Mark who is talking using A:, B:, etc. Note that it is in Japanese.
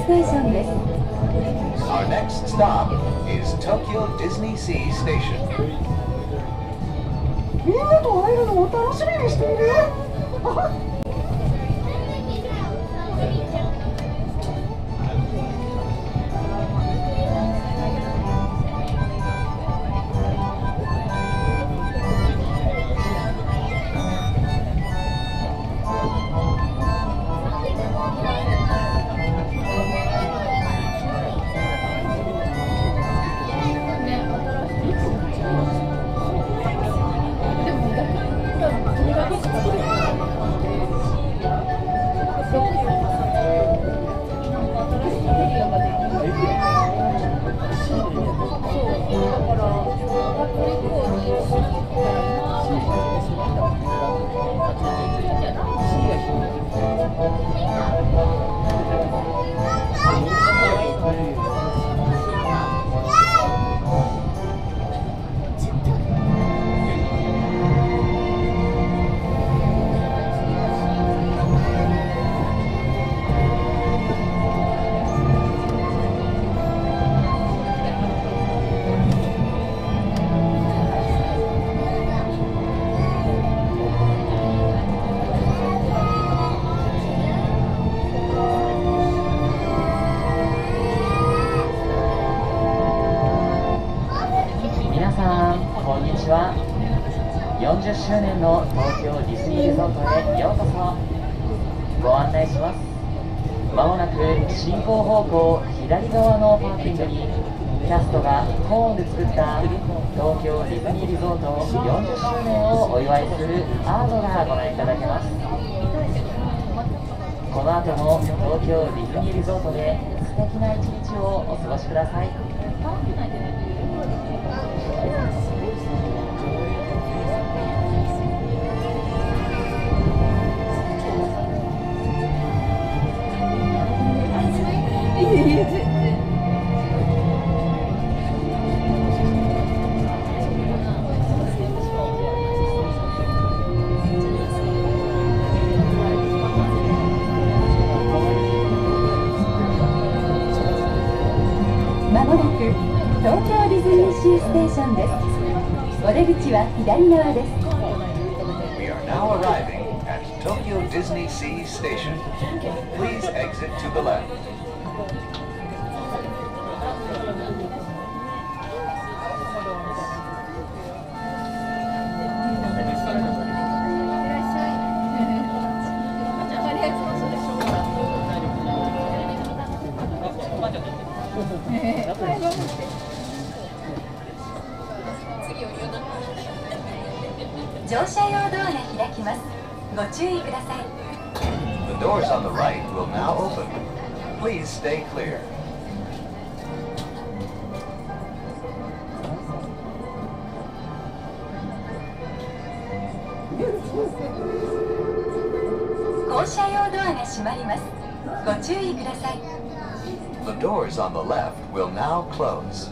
A: ステーションです
B: Our next stop is Tokyo Disney Sea Station.
C: みんなと会えるのを楽しみにしている
D: こんにちは。40周年の東京ディズニーリゾートへようこそ。ご案内します。まもなく進行方向左側のパーキングにキャストがコーンで作った東京ディズニーリゾート40周年をお祝いするアートがご覧いただけます。この後も東京ディズニーリゾートで素敵な一日をお過ごしください。
A: ディズニーシーステーションですお出口は左側です
B: We are now arriving at Tokyo Disney Sea Station. Please exit to the left.
A: 乗車用ドアが開きますご注意ください
B: The doors on the right will now open. Please stay clear.
A: 降車用ドアが閉まりますご注意ください
B: The doors on the left will now close.